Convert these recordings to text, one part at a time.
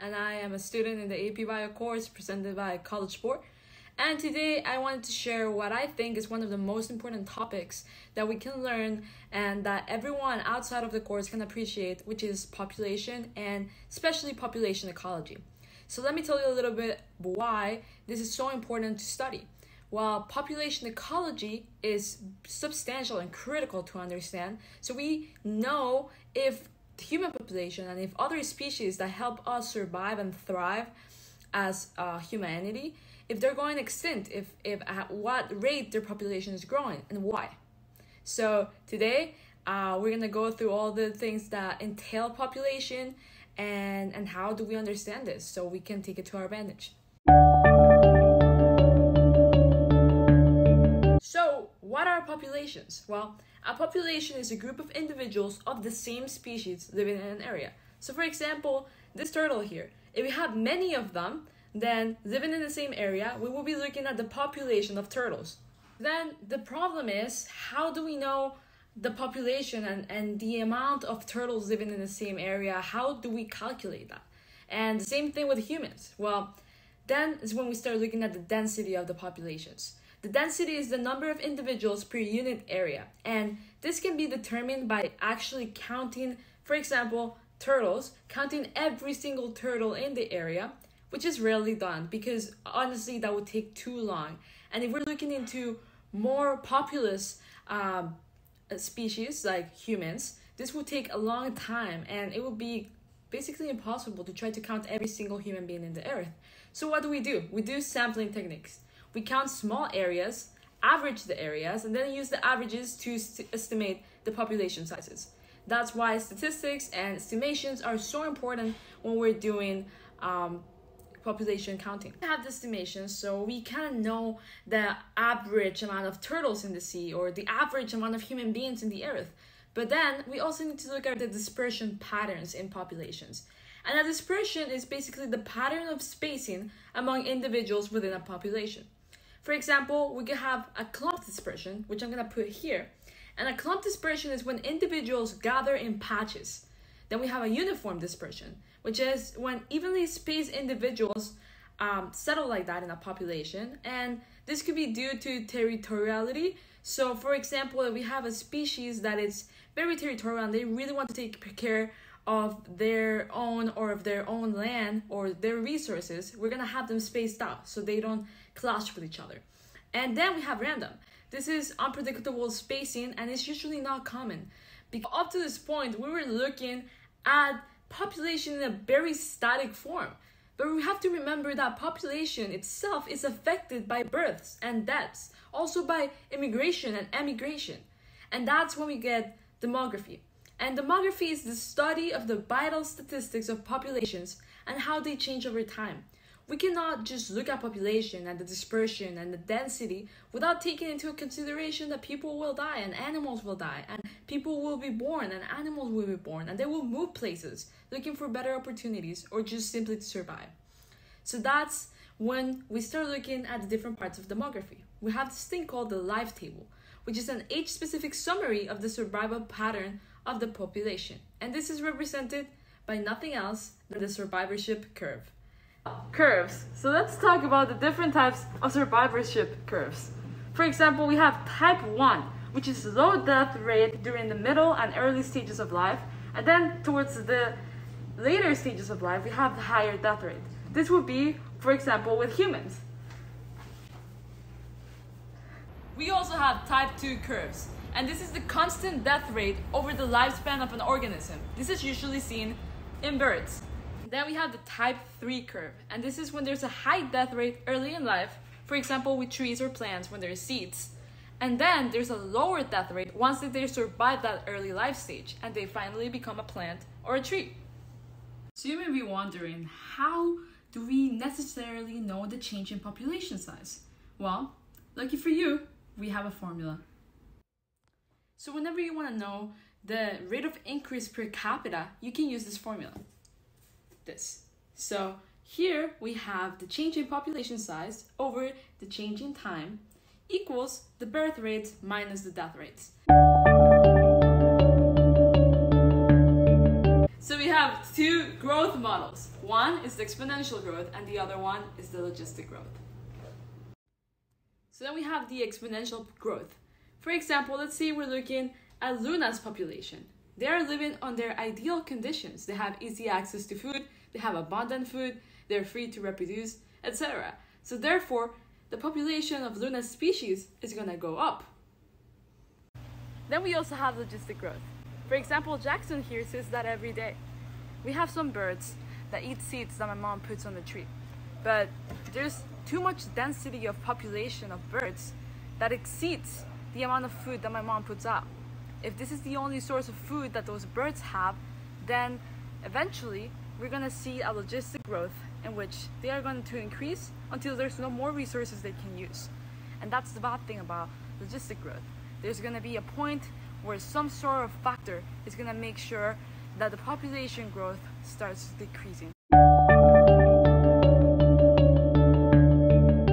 a student in the AP Bio course presented by College Board. And today I wanted to share what I think is one of the most important topics that we can learn and that everyone outside of the course can appreciate, which is population and especially population ecology. So let me tell you a little bit why this is so important to study. While population ecology is substantial and critical to understand, so we know if the human population and if other species that help us survive and thrive as uh, humanity, if they're going extinct, if, if at what rate their population is growing and why. So today, uh, we're gonna go through all the things that entail population and, and how do we understand this so we can take it to our advantage. What are populations? Well, a population is a group of individuals of the same species living in an area. So, for example, this turtle here, if we have many of them, then living in the same area, we will be looking at the population of turtles. Then the problem is, how do we know the population and, and the amount of turtles living in the same area? How do we calculate that? And the same thing with humans. Well, then is when we start looking at the density of the populations. The density is the number of individuals per unit area, and this can be determined by actually counting, for example, turtles, counting every single turtle in the area, which is rarely done because honestly that would take too long. And if we're looking into more populous um, species like humans, this would take a long time and it would be basically impossible to try to count every single human being in the earth. So what do we do? We do sampling techniques. We count small areas, average the areas, and then use the averages to st- estimate the population sizes. That's why statistics and estimations are so important when we're doing um, population counting. We have the estimations, so we of know the average amount of turtles in the sea or the average amount of human beings in the earth. But then we also need to look at the dispersion patterns in populations. And a dispersion is basically the pattern of spacing among individuals within a population. For example, we could have a clump dispersion, which I'm going to put here. And a clump dispersion is when individuals gather in patches. Then we have a uniform dispersion, which is when evenly spaced individuals um, settle like that in a population. And this could be due to territoriality. So, for example, if we have a species that is very territorial and they really want to take care of their own or of their own land or their resources, we're gonna have them spaced out so they don't clash with each other. And then we have random. This is unpredictable spacing and it's usually not common. Because up to this point, we were looking at population in a very static form. But we have to remember that population itself is affected by births and deaths, also by immigration and emigration. And that's when we get demography. And demography is the study of the vital statistics of populations and how they change over time. We cannot just look at population and the dispersion and the density without taking into consideration that people will die and animals will die and people will be born and animals will be born and they will move places looking for better opportunities or just simply to survive. So that's when we start looking at the different parts of demography. We have this thing called the life table, which is an age specific summary of the survival pattern of the population. And this is represented by nothing else than the survivorship curve. Curves. So let's talk about the different types of survivorship curves. For example, we have type 1, which is low death rate during the middle and early stages of life. And then towards the later stages of life, we have the higher death rate. This would be, for example, with humans. We also have type 2 curves, and this is the constant death rate over the lifespan of an organism. This is usually seen in birds. Then we have the type 3 curve, and this is when there's a high death rate early in life, for example with trees or plants when there's seeds. And then there's a lower death rate once they survive that early life stage and they finally become a plant or a tree. So you may be wondering, how do we necessarily know the change in population size? Well, lucky for you, we have a formula. So whenever you want to know the rate of increase per capita, you can use this formula. This. So here we have the change in population size over the change in time equals the birth rates minus the death rates. So we have two growth models. One is the exponential growth, and the other one is the logistic growth. So then we have the exponential growth. For example, let's say we're looking at Luna's population. They are living their ideal conditions. They have easy access to food, they have abundant food, they're free to reproduce, etc. So therefore, the population of Luna's species is going to go up. Then we also have logistic growth. For example, Jackson here says that every day. We have some birds that eat seeds that my mom puts on the tree. But there's too much density of population of birds that exceeds the amount of food that my mom puts out. If this is the only source of food that those birds have, then eventually we're to see a logistic growth in which they are going to increase until there's no more resources they can use. And that's the bad thing about logistic growth. There's to be a point where some sort of factor is to make sure that the population growth starts decreasing.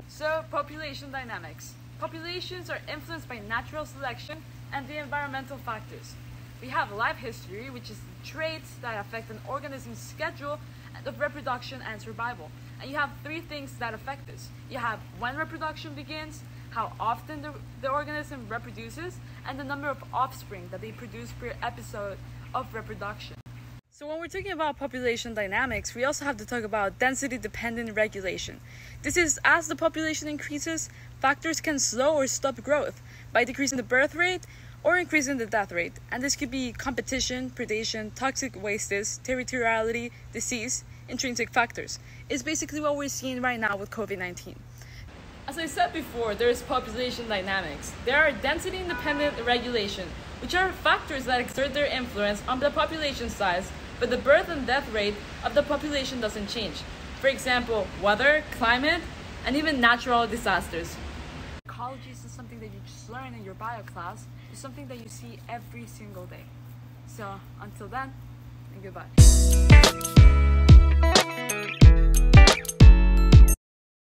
So, population dynamics. Populations are influenced by natural selection and the environmental factors. We have life history, which is the traits that affect an organism's schedule of reproduction and survival. And you have three things that affect this. You have when reproduction begins, how often the, the organism reproduces, and the number of offspring that they produce per episode of reproduction. So when we're talking about population dynamics, we also have to talk about density dependent regulation. This is as the population increases, factors can slow or stop growth by decreasing the birth rate or increasing the death rate. And this could be competition, predation, toxic wastes, territoriality, disease, intrinsic factors. It's basically what we're seeing right now with COVID 19. As I said before, there is population dynamics. There are density independent regulation, which are factors that exert their influence on the population size, but the birth and death rate of the population doesn't change. For example, weather, climate, and even natural disasters. Ecology is something that you just learn in your bio class. It's something that you see every single day. So until then, and goodbye.